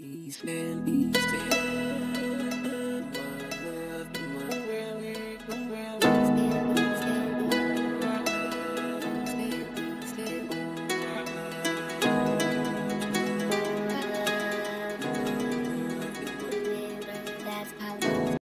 East End, East End.